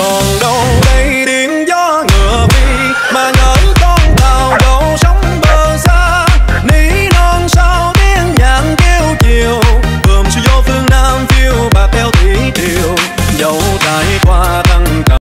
còn đâu đây điện gió ngựa vi mà nhớ con tàu đâu sóng bờ xa. Ní non sao tiếng nhạc kêu chiều bờm siêu vô phương nam phiêu bạc theo thủy triều. Dẫu tại qua tăng